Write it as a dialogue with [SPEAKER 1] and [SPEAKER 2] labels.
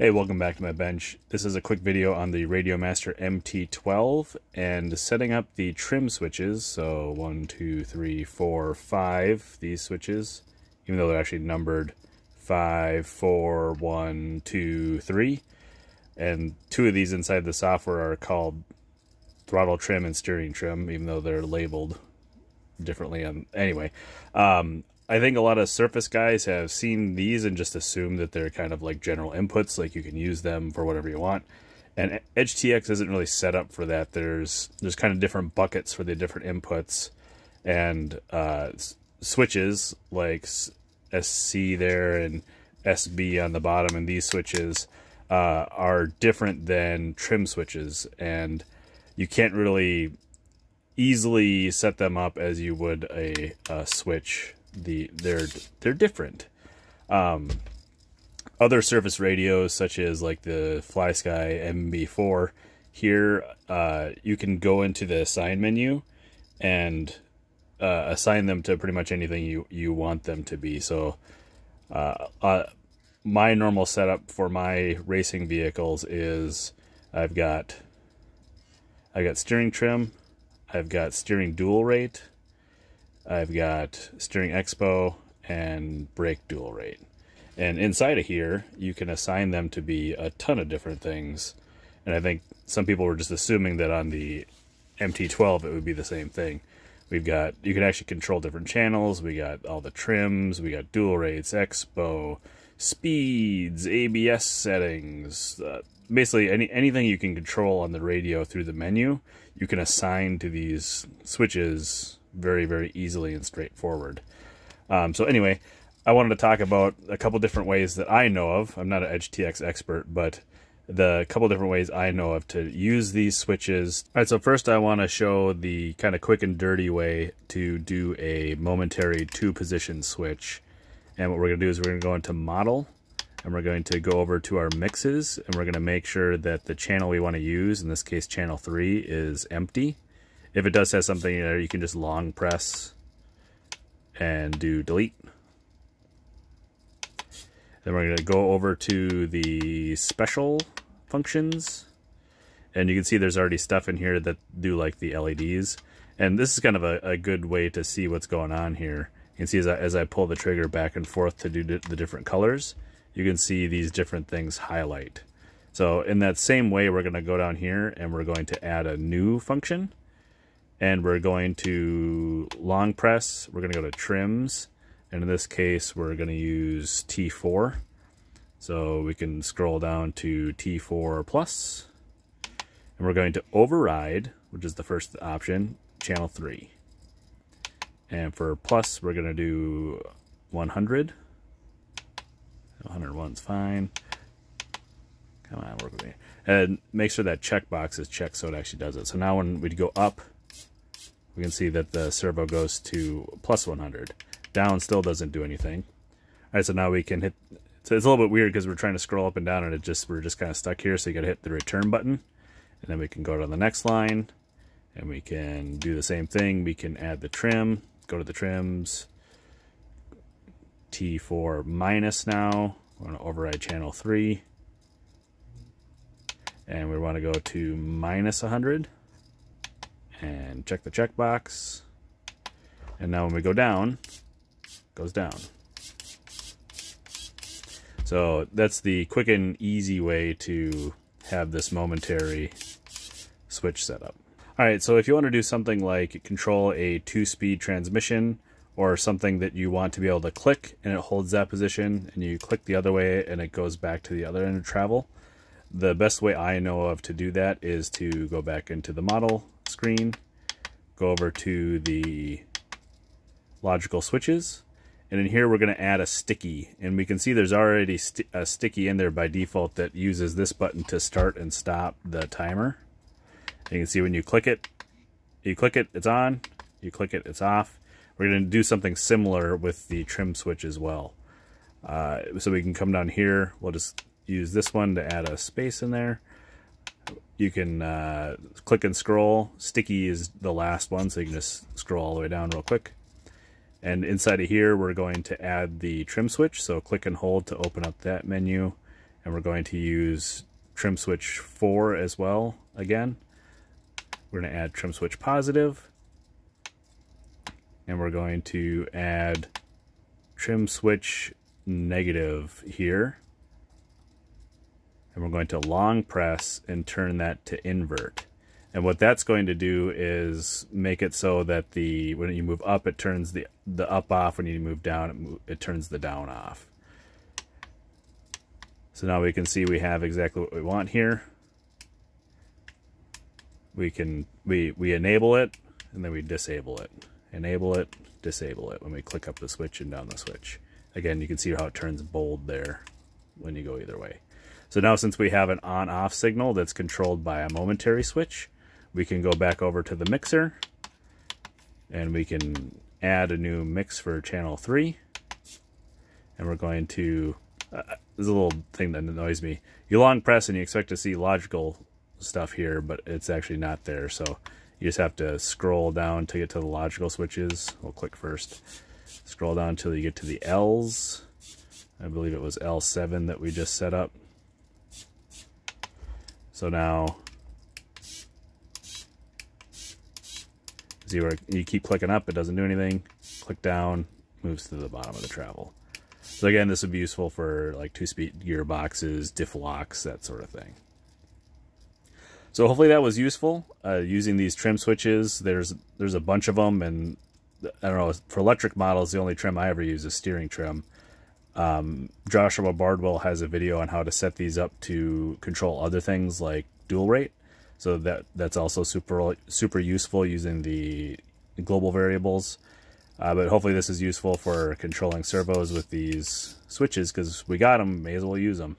[SPEAKER 1] Hey, welcome back to my bench. This is a quick video on the Radiomaster MT12 and setting up the trim switches. So one, two, three, four, five, these switches, even though they're actually numbered five, four, one, two, three. And two of these inside the software are called throttle trim and steering trim, even though they're labeled differently. On, anyway, um, I think a lot of Surface guys have seen these and just assumed that they're kind of like general inputs, like you can use them for whatever you want. And EdgeTX isn't really set up for that. There's there's kind of different buckets for the different inputs and uh, switches like SC there and SB on the bottom, and these switches uh, are different than trim switches, and you can't really easily set them up as you would a, a switch the they're they're different. Um, other surface radios, such as like the FlySky NB4, here uh, you can go into the assign menu and uh, assign them to pretty much anything you you want them to be. So, uh, uh my normal setup for my racing vehicles is I've got I've got steering trim, I've got steering dual rate, I've got steering expo and brake dual rate. And inside of here, you can assign them to be a ton of different things. And I think some people were just assuming that on the MT12 it would be the same thing. We've got, you can actually control different channels. We got all the trims, we got dual rates, expo, speeds, ABS settings, uh, basically any anything you can control on the radio through the menu, you can assign to these switches very, very easily and straightforward. Um, so anyway, I wanted to talk about a couple different ways that I know of. I'm not an EdgeTX expert, but the couple different ways I know of to use these switches. All right, so first I want to show the kind of quick and dirty way to do a momentary two position switch. And what we're going to do is we're going to go into model and we're going to go over to our mixes and we're going to make sure that the channel we want to use, in this case channel 3, is empty. If it does have something there, you can just long press and do delete. Then we're going to go over to the special functions. And you can see there's already stuff in here that do like the LEDs. And this is kind of a, a good way to see what's going on here. You can see as I, as I pull the trigger back and forth to do the different colors, you can see these different things highlight. So in that same way, we're going to go down here and we're going to add a new function and we're going to long press. We're going to go to trims, and in this case, we're going to use T4. So we can scroll down to T4 plus, and we're going to override, which is the first option, channel 3. And for plus, we're going to do 100. 101 is fine. Come on, work with me. And make sure that checkbox is checked so it actually does it. So now when we go up, we can see that the servo goes to plus 100. Down still doesn't do anything. All right, so now we can hit, so it's a little bit weird because we're trying to scroll up and down and it just, we're just kind of stuck here. So you got to hit the return button and then we can go to the next line and we can do the same thing. We can add the trim, go to the trims, T4 minus now. We're going to override channel 3. And we want to go to minus 100 and check the checkbox. And now when we go down, goes down. So that's the quick and easy way to have this momentary switch set up. All right, so if you want to do something like control a two-speed transmission or something that you want to be able to click and it holds that position and you click the other way and it goes back to the other end of travel, the best way I know of to do that is to go back into the model screen, go over to the logical switches, and in here we're going to add a sticky. And we can see there's already st a sticky in there by default that uses this button to start and stop the timer. And you can see when you click it, you click it, it's on. You click it, it's off. We're going to do something similar with the trim switch as well. Uh, so we can come down here. We'll just use this one to add a space in there you can uh, click and scroll. Sticky is the last one, so you can just scroll all the way down real quick. And inside of here, we're going to add the trim switch. So click and hold to open up that menu. And we're going to use trim switch 4 as well again. We're going to add trim switch positive. And we're going to add trim switch negative here. And we're going to long press and turn that to invert. And what that's going to do is make it so that the when you move up, it turns the, the up off. When you move down, it, move, it turns the down off. So now we can see we have exactly what we want here. We can we we enable it and then we disable it. Enable it, disable it when we click up the switch and down the switch. Again, you can see how it turns bold there when you go either way. So now since we have an on-off signal that's controlled by a momentary switch, we can go back over to the mixer and we can add a new mix for channel 3 and we're going to uh, there's a little thing that annoys me. You long press and you expect to see logical stuff here but it's actually not there. So you just have to scroll down to get to the logical switches. We'll click first. Scroll down until you get to the L's. I believe it was L7 that we just set up so now See where you keep clicking up, it doesn't do anything. Click down, moves to the bottom of the travel. So again, this would be useful for like two-speed gearboxes, diff locks, that sort of thing. So hopefully that was useful. Uh, using these trim switches, there's there's a bunch of them, and I don't know for electric models, the only trim I ever use is steering trim. Um, Joshua Bardwell has a video on how to set these up to control other things like dual rate. So that that's also super super useful using the global variables. Uh, but hopefully this is useful for controlling servos with these switches because we got them, may as well use them.